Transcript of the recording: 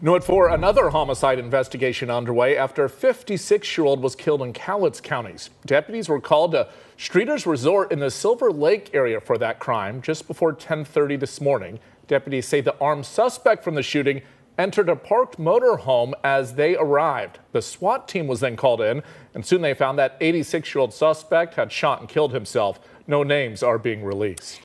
No, at four, another homicide investigation underway after a 56-year-old was killed in Cowlitz counties. Deputies were called to Streeters Resort in the Silver Lake area for that crime just before 10:30 this morning. Deputies say the armed suspect from the shooting entered a parked motor home as they arrived. The SWAT team was then called in, and soon they found that 86-year-old suspect had shot and killed himself. No names are being released.